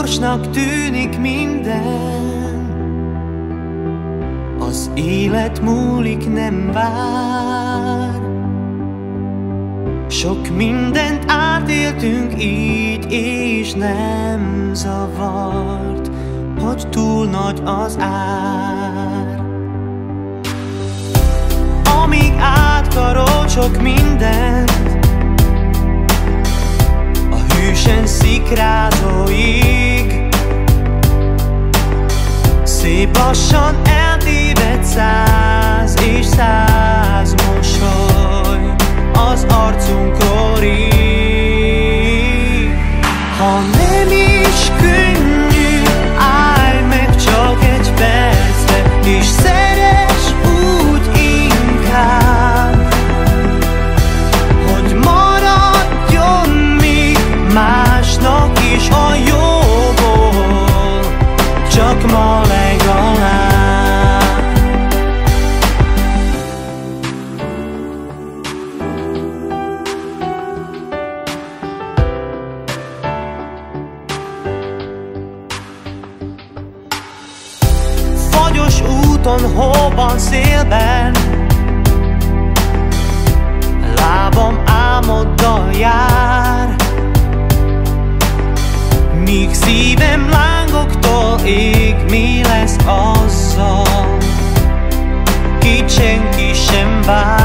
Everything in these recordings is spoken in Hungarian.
Másnak tűnik minden. Az élet múlik, nem vár. Sok mindent átéltünk így, és nem zavart Hogy túl nagy az ár. Amíg átkarol sok mindent A hűsen szikrázóig Ha nem Fagyos úton, hóban, szélben? Lábam álmoddal jár. Míg szívem lángoktól ég Mi lesz azzal? Kit senki sem vár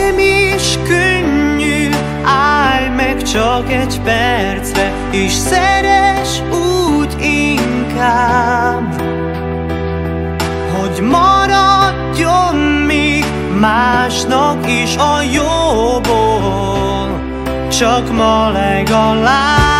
nem is könnyű, állj meg csak egy percre, és szeres úgy inkább, hogy maradjon még másnak is a jóból, csak ma legalább.